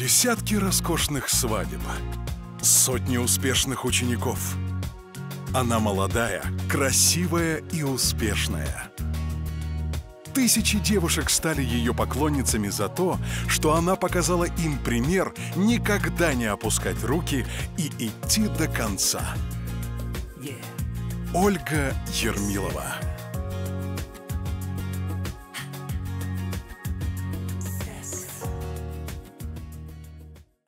Десятки роскошных свадеб, сотни успешных учеников. Она молодая, красивая и успешная. Тысячи девушек стали ее поклонницами за то, что она показала им пример никогда не опускать руки и идти до конца. Ольга Ермилова